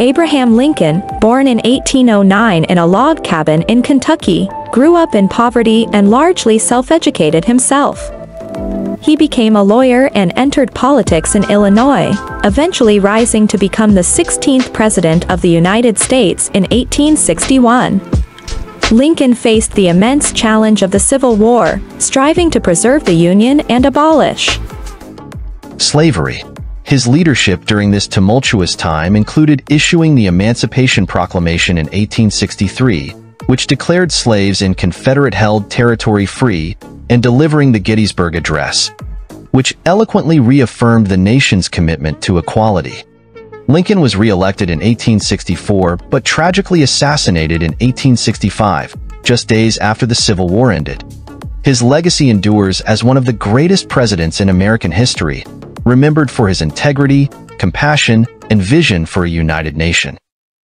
Abraham Lincoln, born in 1809 in a log cabin in Kentucky, grew up in poverty and largely self-educated himself. He became a lawyer and entered politics in Illinois, eventually rising to become the 16th President of the United States in 1861. Lincoln faced the immense challenge of the Civil War, striving to preserve the Union and abolish slavery. His leadership during this tumultuous time included issuing the Emancipation Proclamation in 1863, which declared slaves in Confederate-held territory free, and delivering the Gettysburg Address, which eloquently reaffirmed the nation's commitment to equality. Lincoln was re-elected in 1864, but tragically assassinated in 1865, just days after the Civil War ended. His legacy endures as one of the greatest presidents in American history, remembered for his integrity, compassion, and vision for a united nation.